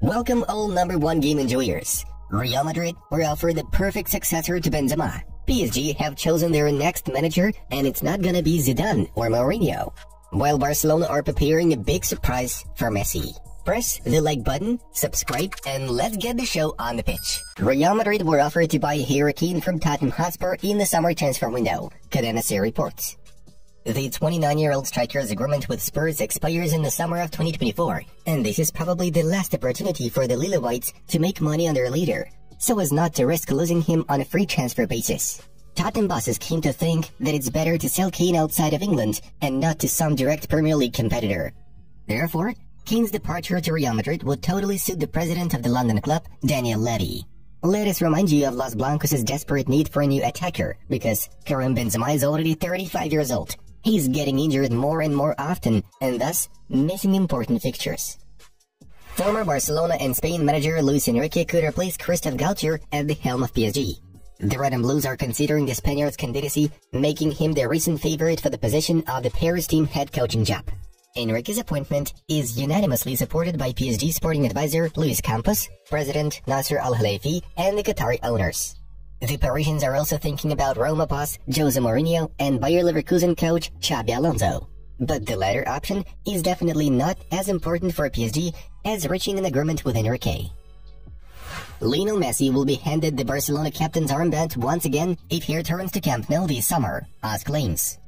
Welcome all number one game enjoyers. Real Madrid were offered the perfect successor to Benzema. PSG have chosen their next manager and it's not gonna be Zidane or Mourinho. While Barcelona are preparing a big surprise for Messi. Press the like button, subscribe, and let's get the show on the pitch. Real Madrid were offered to buy Harry from Tottenham Hotspur in the summer transfer window, Cadena Ser reports. The 29-year-old striker's agreement with Spurs expires in the summer of 2024, and this is probably the last opportunity for the Lily Whites to make money on their leader, so as not to risk losing him on a free transfer basis. Tottenham bosses came to think that it's better to sell Kane outside of England and not to some direct Premier League competitor. Therefore, Kane's departure to Real Madrid would totally suit the president of the London club, Daniel Levy. Let us remind you of Los Blancos' desperate need for a new attacker, because Karim Benzema is already 35 years old He's getting injured more and more often, and thus missing important fixtures. Former Barcelona and Spain manager Luis Enrique could replace Christophe Galtier at the helm of PSG. The Red and Blues are considering the Spaniard's candidacy, making him the recent favorite for the position of the Paris team head coaching job. Enrique's appointment is unanimously supported by PSG sporting advisor Luis Campos, President Nasser Al-Khelaifi, and the Qatari owners. The Parisians are also thinking about Roma boss Jose Mourinho and Bayer Leverkusen coach Xabi Alonso. But the latter option is definitely not as important for PSG as reaching an agreement with Enrique. Lionel Messi will be handed the Barcelona captain's armband once again if he returns to Camp Nou this summer, AS claims.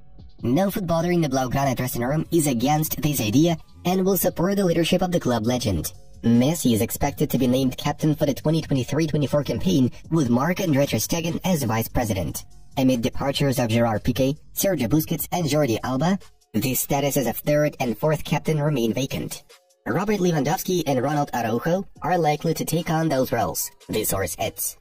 No footballer in the Blaugrana dressing room is against this idea and will support the leadership of the club legend. Messi is expected to be named captain for the 2023-24 campaign with Marc-Andre Ter Stegen as vice president. Amid departures of Gerard Piqué, Sergio Busquets, and Jordi Alba, the statuses of third and fourth captain remain vacant. Robert Lewandowski and Ronald Araujo are likely to take on those roles, the source adds.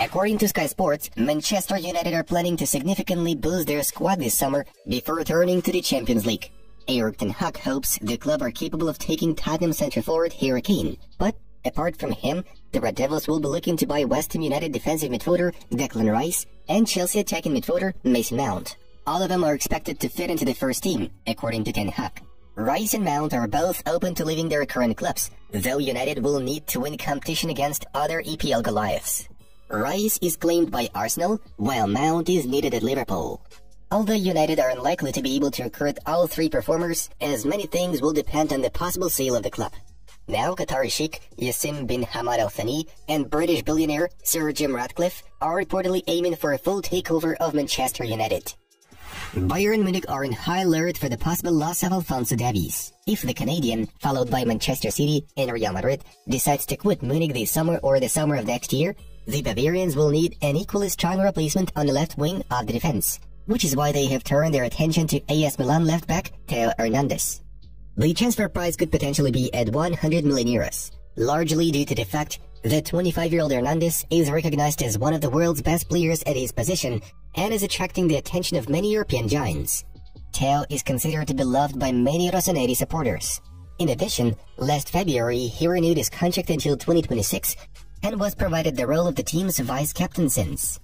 According to Sky Sports, Manchester United are planning to significantly boost their squad this summer before returning to the Champions League. Ten Hag hopes the club are capable of taking Tottenham centre forward Harry Kane, but apart from him, the Red Devils will be looking to buy West Ham United defensive midfielder Declan Rice and Chelsea attacking midfielder Mason Mount. All of them are expected to fit into the first team, according to Ten Hag. Rice and Mount are both open to leaving their current clubs, though United will need to win competition against other EPL Goliaths. Rice is claimed by Arsenal, while Mount is needed at Liverpool. Although United are unlikely to be able to recruit all three performers, as many things will depend on the possible sale of the club. Now Qatari Sheikh Yassim bin Hamad Al Thani and British billionaire Sir Jim Ratcliffe are reportedly aiming for a full takeover of Manchester United. Bayern Munich are in high alert for the possible loss of Alphonso Davies. If the Canadian, followed by Manchester City and Real Madrid, decides to quit Munich this summer or the summer of next year, the Bavarians will need an equally strong replacement on the left wing of the defense which is why they have turned their attention to AC Milan left back Theo Hernandez. The transfer price could potentially be at 100 million euros, largely due to the fact that 25-year-old Hernandez is recognized as one of the world's best players at his position and is attracting the attention of many European giants. Theo is considered to be loved by many Rossoneri supporters. In addition, last February he renewed his contract until 2026 and was provided the role of the team's vice-captain since.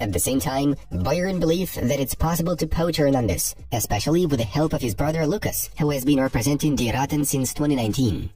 At the same time, Bayern believe that it's possible to poach Hernandez, especially with the help of his brother Lucas, who has been representing Die Roten since 2019.